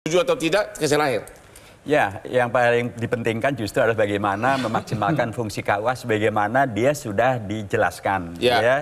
setuju atau tidak kesan lahir. Ya, yang paling dipentingkan justru adalah bagaimana memaksimalkan fungsi KUA sebagaimana dia sudah dijelaskan. Ya. Ya.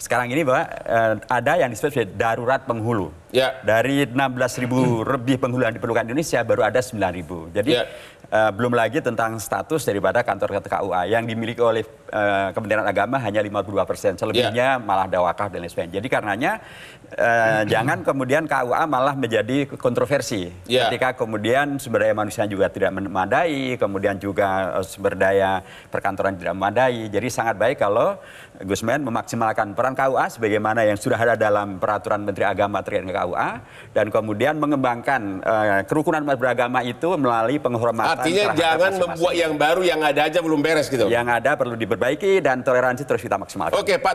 Sekarang ini bahwa eh, ada yang disebut sebagai darurat penghulu. Ya. Dari 16.000 lebih penghulu yang diperlukan Indonesia baru ada 9.000. Jadi Ya. eh, belum lagi tentang status daripada kantor KUA yang dimiliki oleh eh, Kementerian Agama hanya 52 persen. Selebihnya malah ada wakaf dan lain sebagainya. Jadi karenanya eh, jangan kemudian KUA malah menjadi kontroversi Ya. ketika kemudian sumber daya manusia juga tidak memadai, kemudian juga eh, sumber daya perkantoran tidak memadai. Jadi sangat baik kalau Gusmen memaksimalkan peran KUA sebagaimana yang sudah ada dalam peraturan Menteri Agama terkait KUA dan kemudian mengembangkan eh, kerukunan beragama itu melalui penghormatan Artinya jangan membuat yang baru yang ada aja belum beres gitu. yang ada perlu diperbaiki dan toleransi terus kita maksimalkan. Oke Pak,